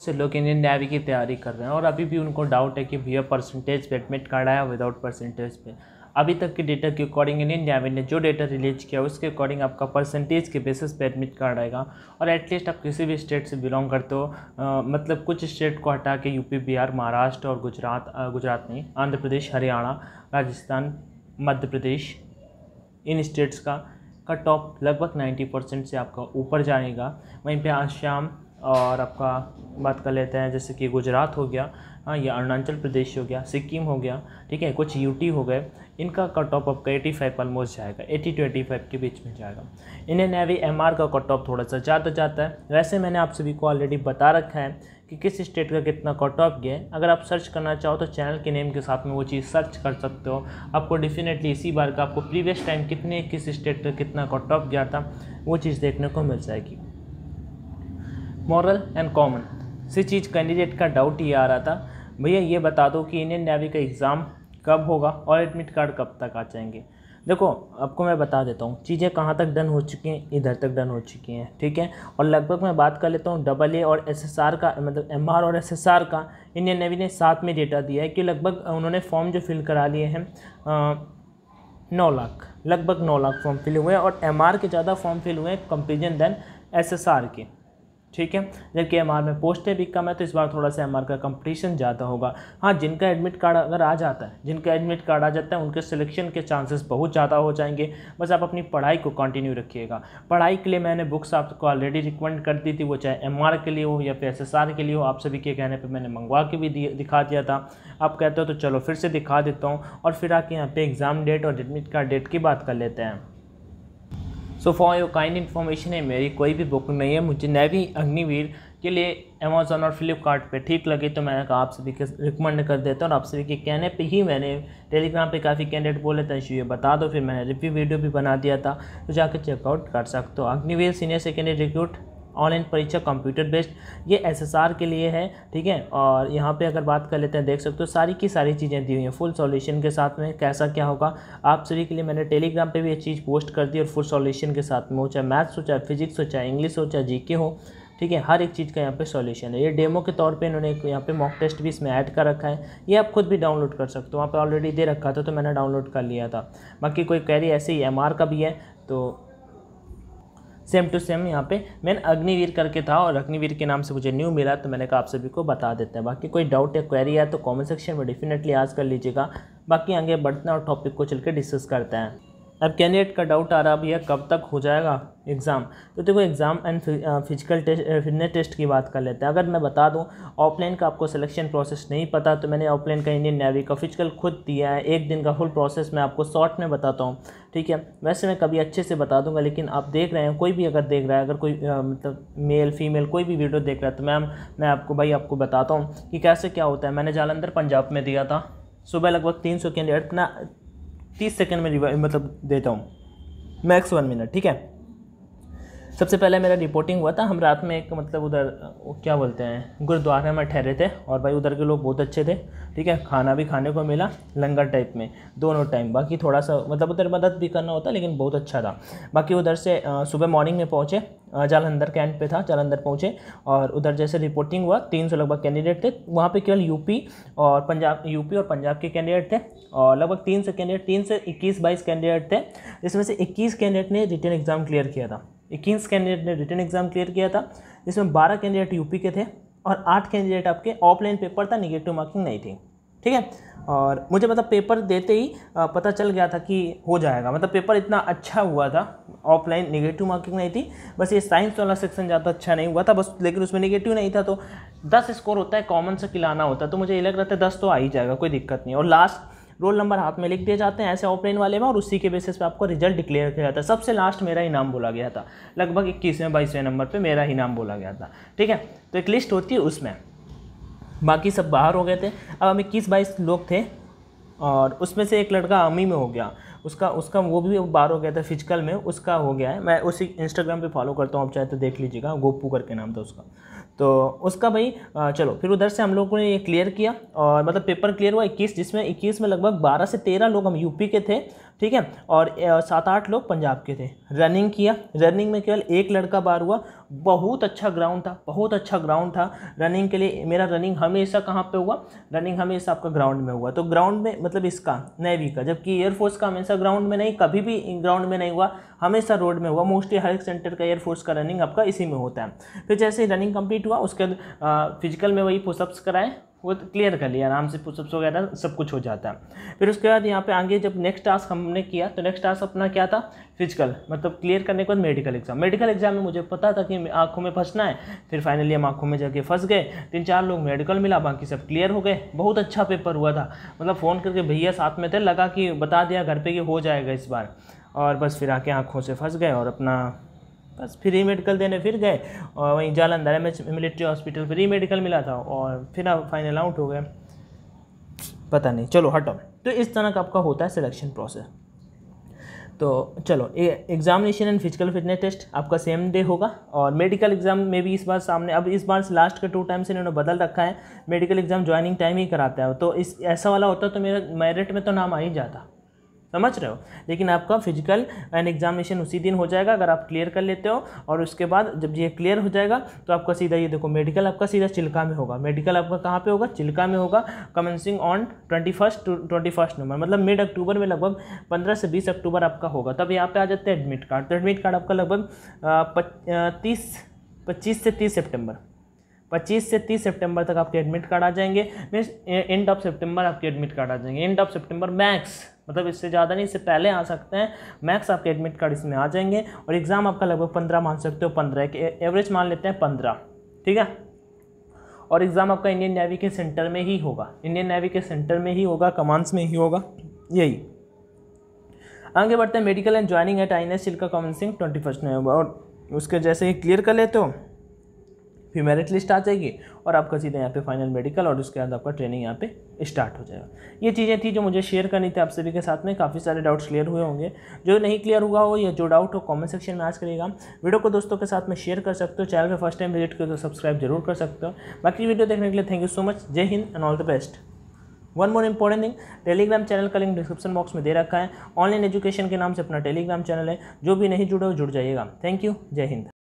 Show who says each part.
Speaker 1: से लोग Indian navy की तैयारी कर रहे हैं और अभी भी उनको डाउट है कि भैया परसेंटेज पे एडमिट कार्ड आया विदाउट परसेंटेज पे। अभी तक के डेटा के अकॉर्डिंग इंडियन नेवी ने जो डेटा रिलीज़ किया उसके अकॉर्डिंग आपका परसेंटेज के बेसिस पे एडमिट कार्ड आएगा और एटलीस्ट आप किसी भी स्टेट से बिलोंग करते हो। आ, मतलब कुछ स्टेट को हटा के यूपी बिहार महाराष्ट्र और गुजरात गुजरात नहीं आंध्र प्रदेश हरियाणा राजस्थान मध्य प्रदेश इन स्टेट्स का कट ऑफ़ लगभग 90 परसेंट से आपका ऊपर जाएगा। वहीं पे आसाम और आपका बात कर लेते हैं, जैसे कि गुजरात हो गया हाँ ये अरुणाचल प्रदेश हो गया, सिक्किम हो गया, ठीक है, कुछ यूटी हो गए, इनका कट ऑफ़ आपका एटी फाइव ऑलमोस्ट जाएगा एटी टू एटी फाइव के बीच में जाएगा। इंडियन नेवी एम आर का कट ऑफ़ थोड़ा सा ज़्यादा जाता है। वैसे मैंने आप सभी को ऑलरेडी बता रखा है कि किस स्टेट का कितना कट ऑफ़ गया है। अगर आप सर्च करना चाहो तो चैनल के नेम के साथ में वो चीज़ सर्च कर सकते हो। आपको डेफिनेटली इसी बार का, आपको प्रीवियस टाइम कितने, किस स्टेट का कितना कट ऑफ़ गया था, वो चीज़ देखने को मिल जाएगी। मॉरल एंड कॉमन सी चीज़ कैंडिडेट का डाउट ये आ रहा था। भैया, ये बता दो कि इंडियन नेवी का एग्ज़ाम कब होगा और एडमिट कार्ड कब तक आ जाएँगे। देखो, आपको मैं बता देता हूँ, चीज़ें कहाँ तक डन हो चुकी हैं, इधर तक डन हो चुकी हैं, ठीक है? और लगभग मैं बात कर लेता हूँ डबल ए और एसएसआर का मतलब एमआर और एसएसआर का इंडियन नेवी ने साथ में डेटा दिया है कि लगभग उन्होंने फॉर्म जो फिल करा लिए हैं नौ लाख, लगभग नौ लाख फॉर्म फिल हुए हैं और एम के ज़्यादा फॉर्म फिल हुए हैं कंपेरिजन देन एस के। ठीक है? जबकि एमआर में पोस्टें भी कम है तो इस बार थोड़ा सा एमआर का कंपटीशन ज़्यादा होगा। हाँ जिनका एडमिट कार्ड अगर आ जाता है, जिनका एडमिट कार्ड आ जाता है, उनके सिलेक्शन के चांसेस बहुत ज़्यादा हो जाएँगे। बस आप अपनी पढ़ाई को कंटिन्यू रखिएगा। पढ़ाई के लिए मैंने बुक्स आपको ऑलरेडी रिकमेंड कर दी थी, वो चाहे एमआर के लिए हो या फिर एसएसआर के लिए हो, आप सभी के कहने पर मैंने मंगवा के भी दिखा दिया था। आप कहते हो तो चलो फिर से दिखा देता हूँ और फिर आके यहाँ पे एग्ज़ाम डेट और एडमिट कार्ड डेट की बात कर लेते हैं। So for your kind information है, मेरी कोई भी बुक नहीं है, मुझे नैवी अग्निवीर के लिए अमेजोन और फ्लिपकार्ट पे ठीक लगे तो मैंने कहा आप सभी के रिकमेंड कर देता हूँ और आप सभी के कहने पे ही मैंने टेलीग्राम पे काफ़ी कैंडिडेट बोले थे ये बता दो, फिर मैंने रिव्यू वीडियो भी बना दिया था तो जाकर चेकआउट कर सकते हो। Agniveer senior secondary recruit online परीक्षा कंप्यूटर बेस्ड, ये एसएसआर के लिए है, ठीक है? और यहाँ पे अगर बात कर लेते हैं, देख सकते हो, सारी की सारी चीज़ें दी हुई हैं फुल सॉल्यूशन के साथ में कैसा क्या होगा। आप सभी के लिए मैंने टेलीग्राम पे भी ये चीज़ पोस्ट कर दी और फुल सॉल्यूशन के साथ में हो, चाहे मैथ्स हो, चाहे फिजिक्स हो, चाहे इंग्लिश हो, चाहे जी हो, ठीक है? हर एक चीज़ का यहाँ पे सॉल्यूशन है। ये डेमो के तौर पे इन्होंने एक यहाँ पे मॉक टेस्ट भी इसमें ऐड कर रखा है। ये आप खुद भी डाउनलोड कर सकते हो। वहाँ पे ऑलरेडी दे रखा था तो मैंने डाउनलोड कर लिया था। बाकी कोई कैरी ऐसे ही एम का भी है तो सेम टू सेम यहाँ पे। मैंने अग्निवीर करके था और अग्निवीर के नाम से मुझे न्यू मिला तो मैंने कहा आप सभी को बता देते हैं। बाकी कोई डाउट या क्वेरी है तो कमेंट सेक्शन में डेफिनेटली आज कर लीजिएगा। बाकी आगे बढ़ते हैं और टॉपिक को चल के डिस्कस करते हैं। अब कैंडिडेट का डाउट आ रहा भैया कब तक हो जाएगा? एग्ज़ाम तो देखो exam and physical test fitness test की बात कर लेते हैं। अगर मैं बता दूँ ऑफलाइन का आपको सिलेक्शन प्रोसेस नहीं पता तो मैंने ऑफलाइन का इंडियन नेवी का फ़िज़िकल खुद दिया है। एक दिन का फुल प्रोसेस मैं आपको शॉर्ट में बताता हूँ। ठीक है? वैसे मैं कभी अच्छे से बता दूँगा, लेकिन आप देख रहे हैं, कोई भी अगर देख रहा है, अगर कोई मतलब मेल फीमेल कोई भी वीडियो देख रहा है तो मैम, मैं आपको, भाई, आपको बताता हूँ कि कैसे क्या होता है। मैंने जालंधर, पंजाब में दिया था। सुबह लगभग तीन सौ कैंडिडेट अपना तीस सेकेंड में मतलब देता हूँ। मैक्स वन मिनट ठीक है? सबसे पहले मेरा रिपोर्टिंग हुआ था। हम रात में एक मतलब उधर क्या बोलते हैं, गुरुद्वारे में ठहरे थे और भाई उधर के लोग बहुत अच्छे थे, ठीक है? खाना भी खाने को मिला लंगर टाइप में, दोनों टाइम बाकी थोड़ा सा मतलब उधर मदद भी करना होता, लेकिन बहुत अच्छा था। बाकी उधर से सुबह मॉर्निंग में पहुँचे जालंधर कैंट पे था, जालंधर पहुँचे और उधर जैसे रिपोर्टिंग हुआ, तीन सौ लगभग कैंडिडेट थे। वहाँ पे केवल यूपी और पंजाब यूपी और पंजाब के कैंडिडेट थे और लगभग तीन सौ कैंडिडेट तीन से इक्कीस बाईस कैंडिडेट थे। जिसमें से इक्कीस कैंडिडेट ने रिटर्न एग्ज़ाम क्लियर किया था। इक्कीस कैंडिडेट ने रिटर्न एग्ज़ाम क्लियर किया था, जिसमें बारह कैंडिडेट यूपी के थे और आठ कैंडिडेट आपके ऑफलाइन पेपर था निगेटिव मार्किंग नहीं थी, ठीक है? और मुझे मतलब पेपर देते ही पता चल गया था कि हो जाएगा मतलब पेपर इतना अच्छा हुआ था, ऑफलाइन निगेटिव मार्किंग नहीं थी, बस ये साइंस वाला सेक्शन ज़्यादा अच्छा नहीं हुआ था, बस लेकिन उसमें निगेटिव नहीं था तो दस स्कोर होता है कॉमन से खिलाना होता है तो मुझे ये लग रहा था दस तो आ ही जाएगा, कोई दिक्कत नहीं। और लास्ट रोल नंबर हाथ में लिख दिए जाते हैं ऐसे ऑफलाइन वाले में और उसी के बेसिस पे आपको रिज़ल्ट डिक्लेयर किया जाता है। सबसे लास्ट मेरा ही नाम बोला गया था। लगभग इक्कीसवें, बाईसवें नंबर पर मेरा ही नाम बोला गया था। ठीक है? तो एक लिस्ट होती है उसमें। बाकी सब बाहर हो गए थे। अब हम इक्कीस, बाईस लोग थे और उसमें से एक लड़का अमी में हो गया। उसका उसका वो भी बार हो गया था फ़िज़िकल में, उसका हो गया है। मैं उसी इंस्टाग्राम पे फॉलो करता हूँ, आप चाहे तो देख लीजिएगा गोपू करके नाम था उसका। तो उसका भाई चलो, फिर उधर से हम लोगों ने ये क्लियर किया, और मतलब पेपर क्लियर हुआ इक्कीस, जिसमें इक्कीस में लगभग बारह से तेरह लोग हम यूपी के थे, ठीक है? और सात आठ लोग पंजाब के थे। रनिंग किया। रनिंग में केवल एक लड़का बार हुआ। बहुत अच्छा ग्राउंड था, बहुत अच्छा ग्राउंड था। रनिंग के लिए मेरा रनिंग हमेशा कहाँ पे हुआ? रनिंग हमेशा आपका ग्राउंड में हुआ। तो ग्राउंड में मतलब इसका नेवी का, जबकि एयरफोर्स का हमेशा ग्राउंड में नहीं, कभी भी ग्राउंड में नहीं हुआ, हमेशा रोड में हुआ। मोस्टली हर एक सेंटर का एयरफोर्स का रनिंग आपका इसी में होता है। फिर जैसे रनिंग कंप्लीट हुआ, उसके बाद फ़िज़िकल में वही पुशअप्स कराए। वो क्लियर कर लिया, आराम से पुशअप्स वगैरह सब कुछ हो जाता है। फिर उसके बाद यहाँ पे आगे जब नेक्स्ट टास्क हमने किया तो नेक्स्ट टास्क अपना क्या था? फ़िज़िकल मतलब क्लियर करने के बाद मेडिकल एग्ज़ाम मेडिकल एग्ज़ाम में मुझे पता था कि आँखों में फंसना है। फिर फाइनली हम आँखों में जाके फंस गए। तीन चार लोग मेडिकल मिला, बाकी सब क्लियर हो गए। बहुत अच्छा पेपर हुआ था। मतलब फ़ोन करके भैया साथ में थे, लगा कि बता दिया घर पर कि हो जाएगा इस बार। और बस फिर आके आँखों से फंस गए और अपना बस फ्री मेडिकल देने फिर गए और वहीं जालंधर में मिलिट्री हॉस्पिटल फ्री मेडिकल मिला था और फिर आप फाइनल आउट हो गए। पता नहीं, चलो हटो तो इस तरह का आपका होता है सिलेक्शन प्रोसेस तो चलो examination and physical fitness test आपका सेम डे होगा और मेडिकल एग्ज़ाम में भी इस बार सामने, अब इस बार लास्ट के टू टाइम से इन्होंने बदल रखा है। मेडिकल एग्ज़ाम ज्वाइनिंग टाइम ही कराता है। तो इस, ऐसा वाला होता तो मेरा मेरिट में तो नाम आ ही जाता। समझ रहे हो? लेकिन आपका फ़िज़िकल एंड एग्जामिनेशन उसी दिन हो जाएगा अगर आप क्लियर कर लेते हो और उसके बाद जब ये क्लियर हो जाएगा तो आपका सीधा ये देखो मेडिकल आपका सीधा चिल्का में होगा। मेडिकल आपका कहाँ पे होगा? चिल्का में होगा commencing on twenty first twenty first number मतलब मिड अक्टूबर में लगभग पंद्रह से बीस अक्टूबर आपका होगा। तब यहाँ पे आ जाते हैं एडमिट कार्ड तो एडमिट कार्ड आपका लगभग तीस, पच्चीस से तीस सेप्टेम्बर 25 से 30 सितंबर तक आपके एडमिट कार्ड आ जाएँगे। मीन्स एंड ऑफ़ सितंबर आपके एडमिट कार्ड आ जाएँगे। एंड ऑफ़ सितंबर मैक्स मतलब इससे ज़्यादा नहीं, इससे पहले आ सकते हैं। मैक्स आपके एडमिट कार्ड इसमें आ जाएँगे और एग्ज़ाम आपका लगभग पंद्रह मान सकते हो, पंद्रह एवरेज मान लेते हैं पंद्रह, ठीक है? और एग्ज़ाम आपका इंडियन नेवी के सेंटर में ही होगा। इंडियन नेवी के सेंटर में ही होगा कमांड्स में ही होगा, यही। आगे बढ़ते हैं medical and joining at I N S Chilka commencing twenty first November और उसके जैसे ही क्लियर कर लेते हो फिर मेरिट लिस्ट आ जाएगी और आपका सीधा यहाँ पे फाइनल मेडिकल और उसके बाद आपका ट्रेनिंग यहाँ पे स्टार्ट हो जाएगा। ये चीज़ें थी जो मुझे शेयर करनी थी आप सभी के साथ में। काफ़ी सारे डाउट्स क्लियर हुए होंगे। जो नहीं क्लियर हुआ हो या जो डाउट हो कमेंट सेक्शन में आज करिएगा। वीडियो को दोस्तों के साथ में शेयर कर सकते हो। चैनल पर फ़र्स्ट टाइम विज़िट करो तो सब्सक्राइब ज़रूर कर सकते हो। बाकी वीडियो देखने के लिए thank you so much Jai Hind and all the best one more important thing Telegram channel का लिंक डिस्क्रिप्शन बॉक्स में दे रखा है। ऑनलाइन एजुकेशन के नाम से अपना टेलीग्राम चैनल है। जो भी नहीं जुड़े हो, जुड़ जाइएगा। थैंक यू जय हिंद।